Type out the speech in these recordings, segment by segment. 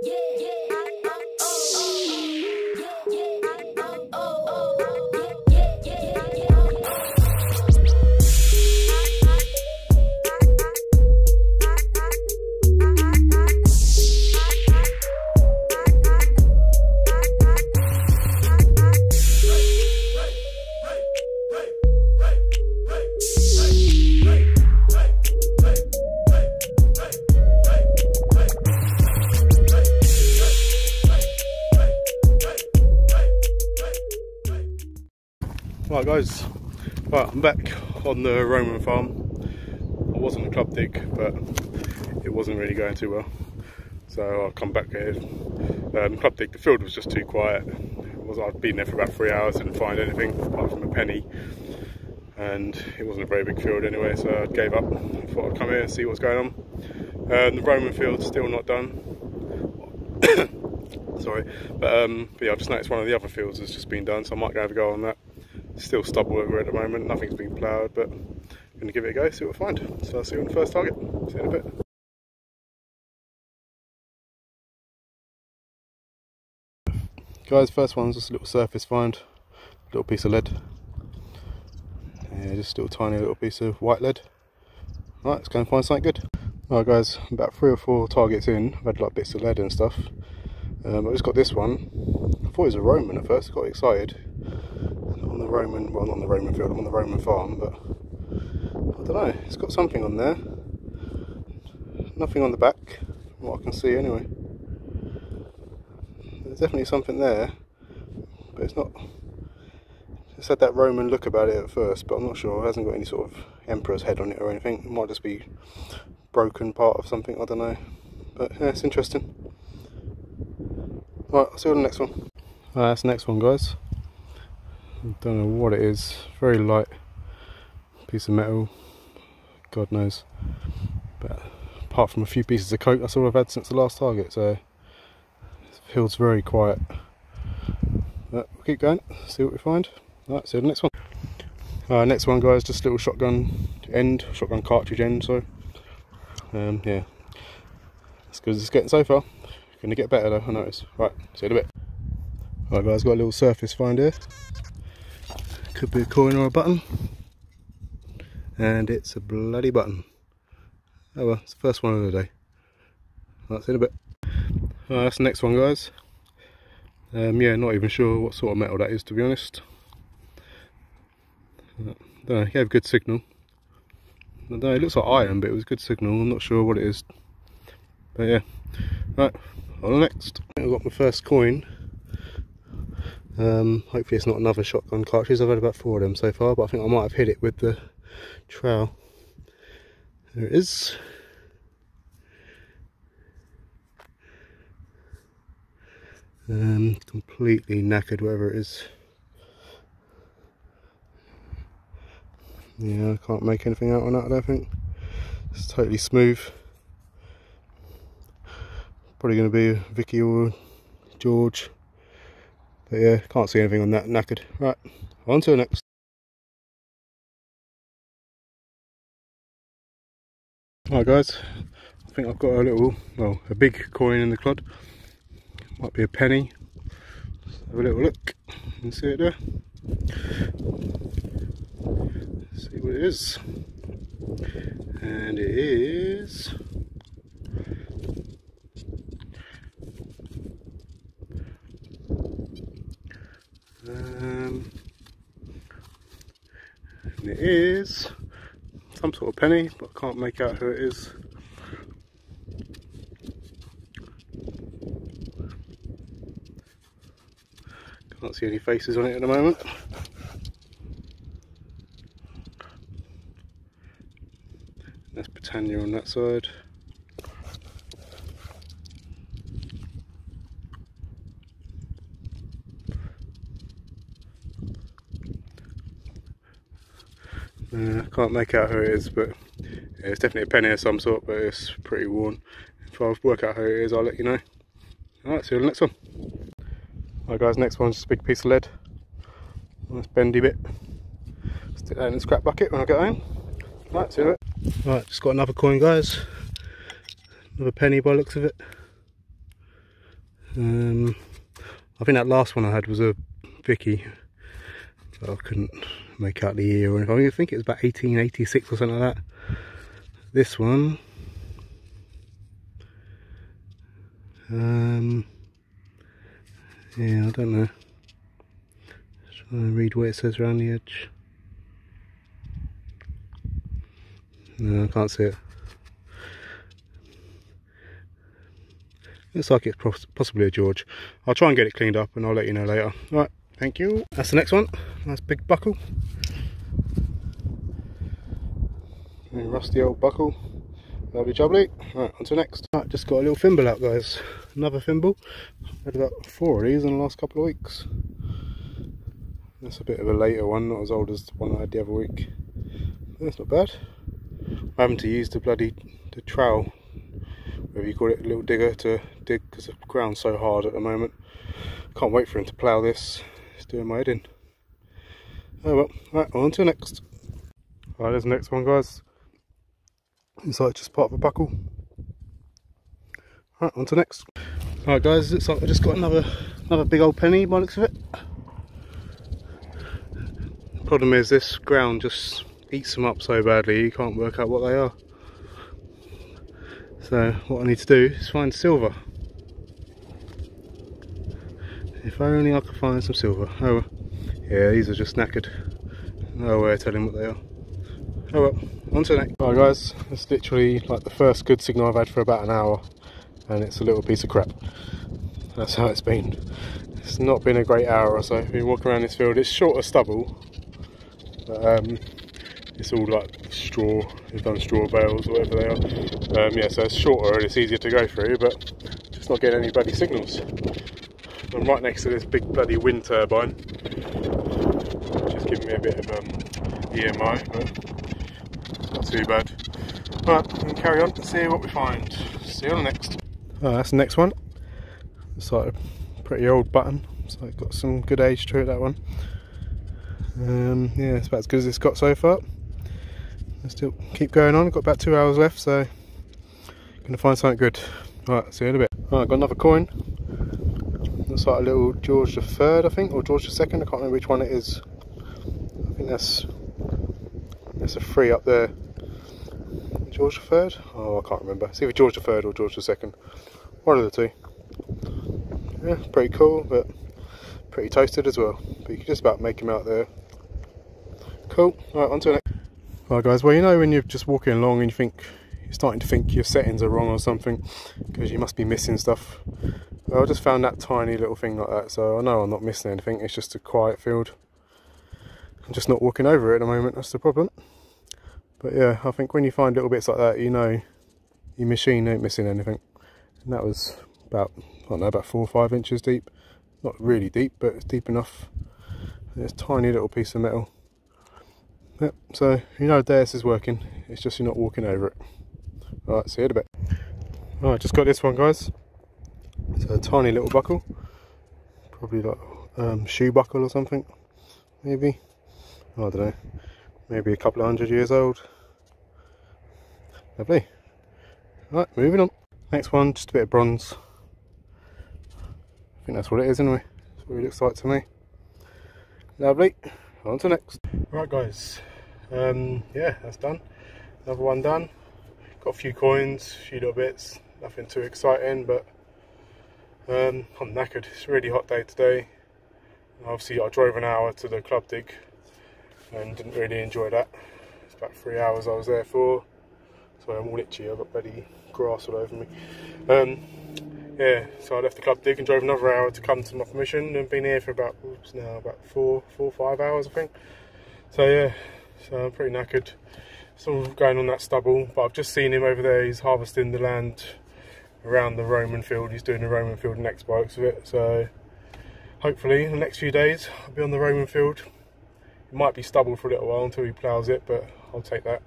Yeah, yeah. Right guys, right I'm back on the Roman farm. I wasn't a club dig but it wasn't really going too well. So I'll come back here. Um, club dig, the field was just too quiet. Was, I'd been there for about three hours, didn't find anything apart from a penny. And it wasn't a very big field anyway, so I gave up. I thought I'd come here and see what's going on. Um, the Roman field's still not done. Sorry, but, um, but yeah, I've just noticed one of the other fields has just been done, so I might go have a go on that still stubble over at the moment, nothing's been ploughed, but I'm going to give it a go, see what I find. So I'll see you on the first target, see you in a bit. Guys, first one's just a little surface find, little piece of lead. Yeah, just a little tiny little piece of white lead. Right, let's go and find something good. Alright guys, about three or four targets in, I've had like bits of lead and stuff. Um, I just got this one. I thought it was a Roman at first, got excited on the Roman, well not on the Roman field, I'm on the Roman farm, but I don't know, it's got something on there. Nothing on the back, from what I can see anyway. There's definitely something there, but it's not, it's had that Roman look about it at first, but I'm not sure, it hasn't got any sort of emperor's head on it or anything. It might just be broken part of something, I don't know. But yeah, it's interesting. Right, I'll see you on the next one. That's the next one, guys don't know what it is. Very light piece of metal. God knows. But apart from a few pieces of coke that's all I've had since the last target so it feels very quiet. But we'll keep going see what we find. Alright see the next one. Uh, next one guys just little shotgun end shotgun cartridge end so um, yeah. As good as it's getting so far. Gonna get better though I notice right see you in a bit. Alright guys, got a little surface find here could be a coin or a button. And it's a bloody button. Oh well it's the first one of the day. That's it a bit. That's the next one guys. Um, yeah not even sure what sort of metal that is to be honest. Uh, know, gave good signal. Don't it looks like iron but it was a good signal. I'm not sure what it is. But yeah. Right on the next. I've got my first coin um, hopefully it's not another shotgun cartridge. I've had about four of them so far, but I think I might have hit it with the trowel. There it is. Um, completely knackered wherever it is. Yeah, I can't make anything out on that I don't think. It's totally smooth. Probably going to be Vicky or George. But yeah, can't see anything on that knackered. Right, on to the next. Alright guys, I think I've got a little, well, a big coin in the clod. Might be a penny. Let's have a little look and see it there. See what it is. And it is Um, it is some sort of penny, but I can't make out who it is. Can't see any faces on it at the moment. That's Britannia on that side. Uh, can't make out who it is, but it's definitely a penny of some sort, but it's pretty worn. If I work out who it is, I'll let you know. Alright, see you on the next one. Alright guys, next one's just a big piece of lead. Nice bendy bit. Stick that in the scrap bucket when I get home. Right, see you Right, just got another coin guys. Another penny by looks of it. Um, I think that last one I had was a Vicky. I couldn't make out the year or anything. I think it was about 1886 or something like that. This one. Um, yeah, I don't know. Just trying to read what it says around the edge. No, I can't see it. Looks like it's possibly a George. I'll try and get it cleaned up and I'll let you know later. Right, thank you. That's the next one. Nice big buckle. rusty old buckle. Lovely jubbly. Right, on to next. Right, just got a little thimble out guys. Another thimble. I've had about four of these in the last couple of weeks. That's a bit of a later one, not as old as the one I had the other week. That's not bad. I'm having to use the bloody the trowel whatever you call it, a little digger to dig because the ground's so hard at the moment. Can't wait for him to plough this. It's doing my head in. Oh well, right, on to the next. Right, there's the next one, guys. It's like just part of a buckle. Right, on to next. Alright guys, looks like I just got another another big old penny by looks of it. Problem is this ground just eats them up so badly you can't work out what they are. So what I need to do is find silver. If only I could find some silver. Oh, yeah, these are just knackered. No way of telling what they are. Oh well, on to the next. Right guys, it's literally like the first good signal I've had for about an hour and it's a little piece of crap. That's how it's been. It's not been a great hour or so. I've been walking around this field. It's short of stubble, but um, it's all like straw, they've done straw bales or whatever they are. Um, yeah, so it's shorter and it's easier to go through, but just not getting any bloody signals. I'm right next to this big bloody wind turbine, which is giving me a bit of um, EMI, but not too bad. Right, we can carry on and see what we find. See you on the next. Oh, that's the next one. It's like a pretty old button, so it's got some good age to it, that one. Um, yeah, it's about as good as it's got so far let's still keep going on. Got about two hours left, so gonna find something good. Right, see you in a bit. Right, got another coin. Looks like a little George Third, I think, or George Second. I can't remember which one it is. I think that's that's a three up there. George Third? Oh, I can't remember. It's either George Third or George Second. One of the two. Yeah, pretty cool, but pretty toasted as well. But you can just about make him out there. Cool. Right, on to the next. Right guys, well you know when you're just walking along and you think, you're starting to think your settings are wrong or something, because you must be missing stuff. I just found that tiny little thing like that, so I know I'm not missing anything, it's just a quiet field. I'm just not walking over it at the moment, that's the problem. But yeah, I think when you find little bits like that, you know your machine ain't missing anything. And that was about, I don't know, about four or five inches deep. Not really deep, but it's deep enough. It's tiny little piece of metal. Yep, so you know this is working, it's just you're not walking over it. Alright, see you in a bit. Alright, just got this one guys. It's a tiny little buckle. Probably like um, shoe buckle or something, maybe. I don't know. Maybe a couple of hundred years old. Lovely. Alright, moving on. Next one, just a bit of bronze. I think that's what it is anyway. That's what it looks like to me. Lovely. On to next. Right guys, um, yeah, that's done. Another one done. Got a few coins, a few little bits. Nothing too exciting, but um, I'm knackered. It's a really hot day today. Obviously, I drove an hour to the club dig and didn't really enjoy that. It's about three hours I was there for. Sorry, I'm all itchy. I've got bloody grass all over me. Um, yeah, so I left the club dig and drove another hour to come to my permission and been here for about oops, now about four, four, five hours I think. So yeah, so I'm pretty knackered. Still going on that stubble, but I've just seen him over there. He's harvesting the land around the Roman field. He's doing the Roman field next by of it. So hopefully in the next few days I'll be on the Roman field. It might be stubble for a little while until he ploughs it, but I'll take that.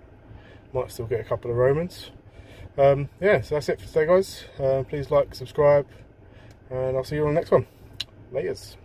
Might still get a couple of Romans. Um, yeah, so that's it for today guys. Uh, please like, subscribe, and I'll see you on the next one. Laters.